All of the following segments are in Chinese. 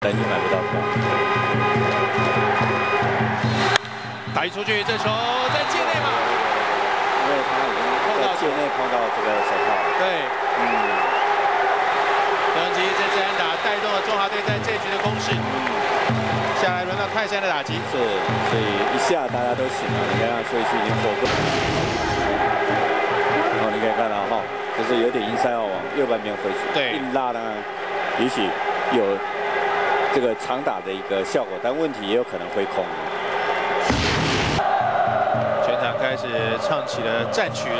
担心买不到票。打出去，这球在界内吗？因为他已经碰到界内碰到这个手套。对，嗯。杨吉这次安打带动了中华队在这局的攻势。下来轮到泰山的打击。是，所以一下大家都醒了。你看，所以是已经火过。哦，你可以看到哈，就是有点阴塞要往右半边回去。对。硬拉呢，也许有这个长打的一个效果，但问题也有可能会空。全场开始唱起了战曲了。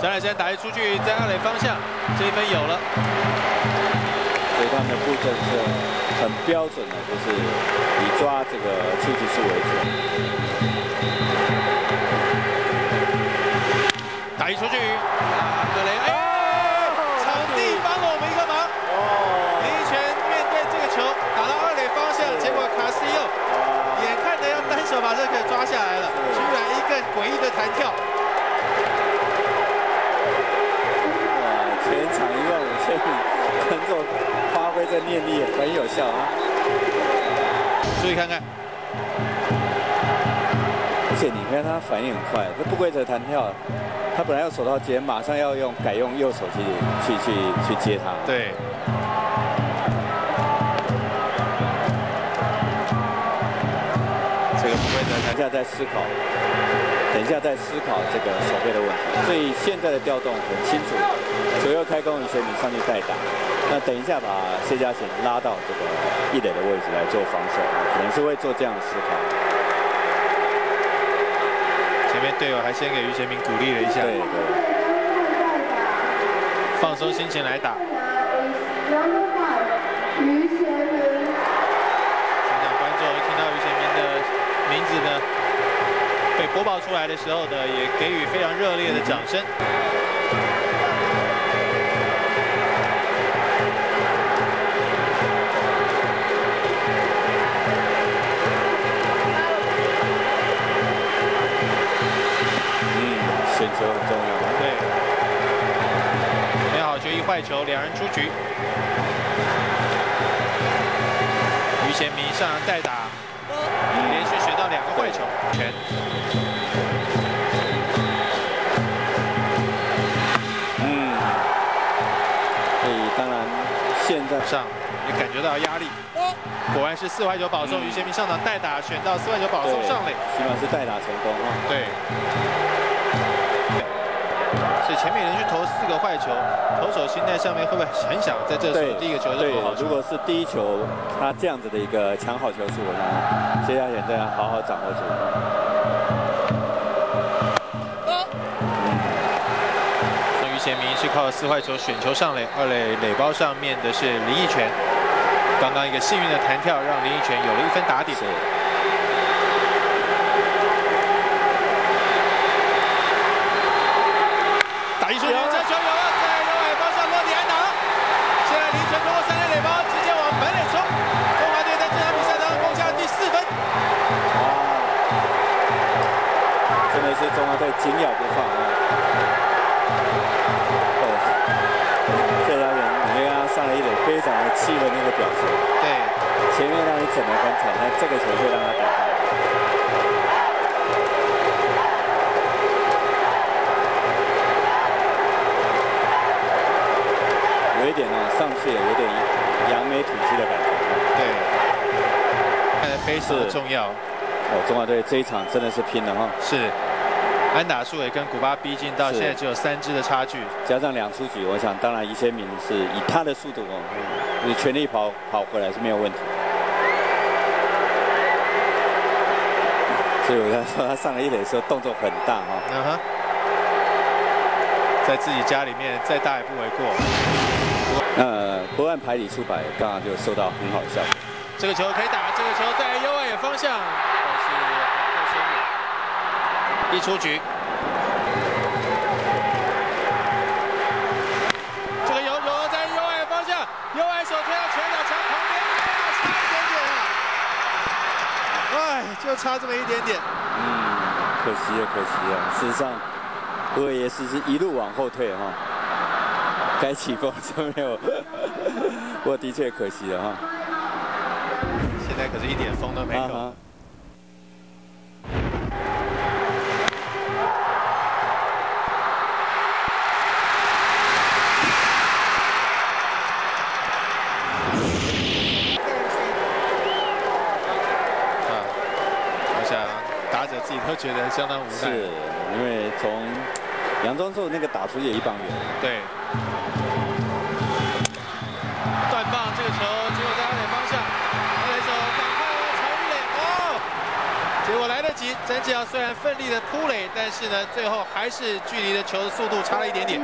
张海山打一出去，在二垒方向，这一分有了。所以他们的布阵是。很标准的，就是以抓这个出击数为主。打一出去，格雷，哎，手把这个抓下来了，居然一个诡异的弹跳。哇，全场一万五千米观众。这念力很有效啊！注意看看，而且你看他反应很快，这不规则弹跳，他本来要手套接，马上要用改用右手去去去去接他。对。这个不规则弹跳在思考，等一下再思考这个手背的问题。所以现在的调动很清楚，左右开弓，一些你上去代打。那等一下，把谢家贤拉到这个一垒的位置来做防守，可能是会做这样的思考。前面队友还先给于贤明鼓励了一下，对对，放松心情来打。于贤明，现场观众听到于贤明的名字呢被播报出来的时候呢，也给予非常热烈的掌声。球很重要。对，没好球一坏球，两人出局。于贤明上场代打，两个坏球，全。嗯，所以当然现在上也感觉到压力。果然是四坏球保送，于先明上场代打，选到四坏球保送上垒，起码是代打成功啊。对。所以前面连续投四个坏球，投手心态上面会不会很想在这时候第一个球就投好如果是第一球，他这样子的一个抢好球数，那谢家贤真要好好掌握住。那于贤明是靠四坏球选球上垒，二垒垒包上面的是林奕泉。刚刚一个幸运的弹跳，让林奕泉有了一分打底。紧咬不放啊！哦，谢家人，你看他上了一脸，非常的气的那个表情。对，前面让你整得很惨，那这个球就让他打到。有一点哦，上去有点扬眉吐气的感觉。对，看来非常重要。哦，中华队这一场真的是拼了哈。是。安打数也跟古巴逼近，到现在只有三支的差距，加上两出局，我想当然一千名是以他的速度哦，你全力跑跑回来是没有问题。所以我说他上了一垒的时候动作很大哈。嗯哼，在自己家里面再大也不为过。呃，不按牌理出牌，刚刚就收到很好的效果。这个球可以打，这个球在右外野方向。一出局，这个有有在右外方向，右外手推到前脚墙旁边，差一点点啊！哎，就差这么一点点。嗯，可惜啊，可惜啊！事实上，不过也是是一路往后退哈，该起风就没有，不过的确可惜了哈。现在可是一点风都没有。自己都觉得相当无奈，是因为从杨宗寿那个打出也一棒远，对，断棒这个球，结果在二垒方向，二垒手赶快朝一垒，哦，结果来得及，詹志尧虽然奋力的扑垒，但是呢，最后还是距离的球的速度差了一点点。